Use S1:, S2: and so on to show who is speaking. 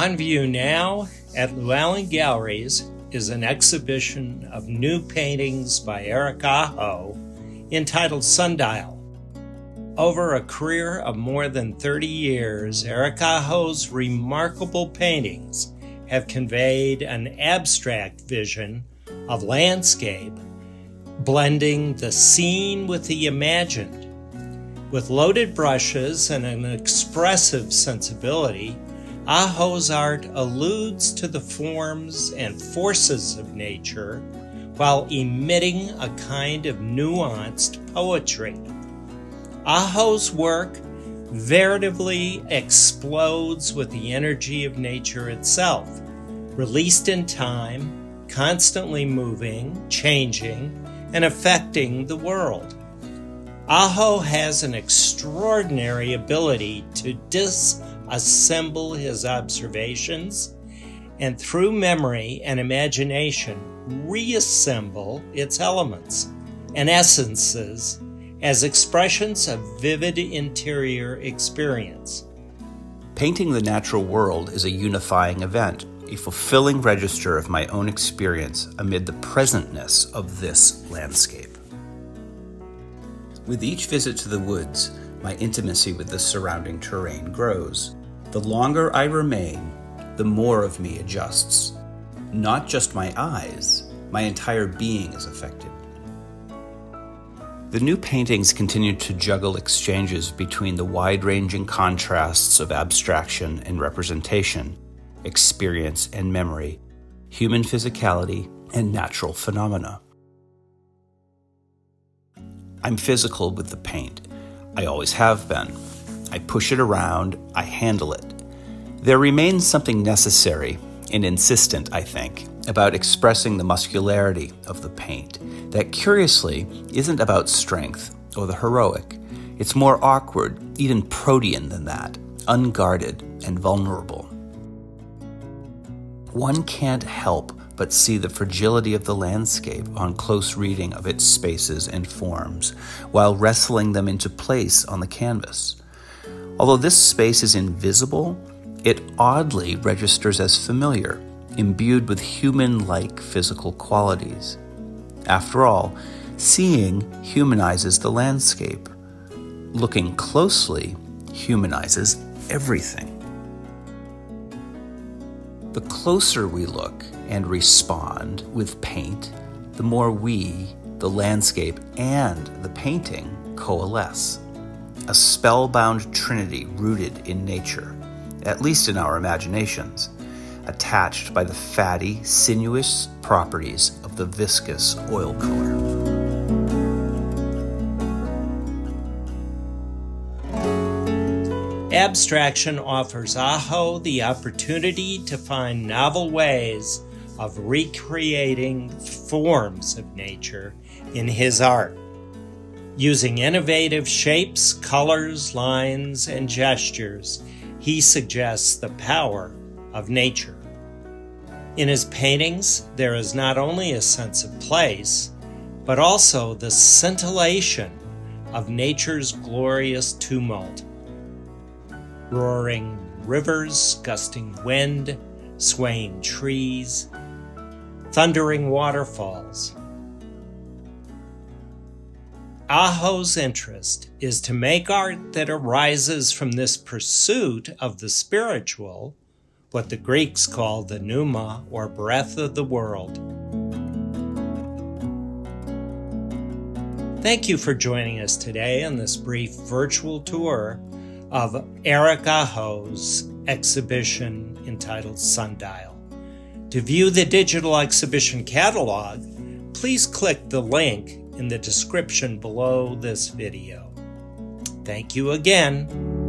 S1: On view now at LewAllen Galleries is an exhibition of new paintings by Eric Aho entitled Sundial. Over a career of more than 30 years, Eric Aho's remarkable paintings have conveyed an abstract vision of landscape, blending the seen with the imagined. With loaded brushes and an expressive sensibility, Aho's art alludes to the forms and forces of nature while emitting a kind of nuanced poetry. Aho's work veritably explodes with the energy of nature itself, released in time, constantly moving, changing, and affecting the world. Aho has an extraordinary ability to dis assemble his observations, and through memory and imagination, reassemble its elements and essences as expressions of vivid interior experience.
S2: Painting the natural world is a unifying event, a fulfilling register of my own experience amid the presentness of this landscape. With each visit to the woods, my intimacy with the surrounding terrain grows. The longer I remain, the more of me adjusts. Not just my eyes, my entire being is affected. The new paintings continue to juggle exchanges between the wide ranging contrasts of abstraction and representation, experience and memory, human physicality, and natural phenomena. I'm physical with the paint. I always have been. I push it around, I handle it. There remains something necessary and insistent, I think, about expressing the muscularity of the paint that curiously isn't about strength or the heroic. It's more awkward, even protean than that, unguarded and vulnerable. One can't help but see the fragility of the landscape on close reading of its spaces and forms, while wrestling them into place on the canvas. Although this space is invisible, it oddly registers as familiar, imbued with human like physical qualities. After all, seeing humanizes the landscape. Looking closely humanizes everything. The closer we look and respond with paint, the more we, the landscape, and the painting coalesce a spellbound trinity rooted in nature, at least in our imaginations, attached by the fatty, sinuous properties of the viscous oil color.
S1: Abstraction offers Aho the opportunity to find novel ways of recreating forms of nature in his art. Using innovative shapes, colors, lines, and gestures, he suggests the power of nature. In his paintings, there is not only a sense of place, but also the scintillation of nature's glorious tumult. Roaring rivers, gusting wind, swaying trees, thundering waterfalls, Aho's interest is to make art that arises from this pursuit of the spiritual, what the Greeks call the pneuma or breath of the world. Thank you for joining us today on this brief virtual tour of Eric Aho's exhibition entitled Sundial. To view the digital exhibition catalog, please click the link in the description below this video. Thank you again.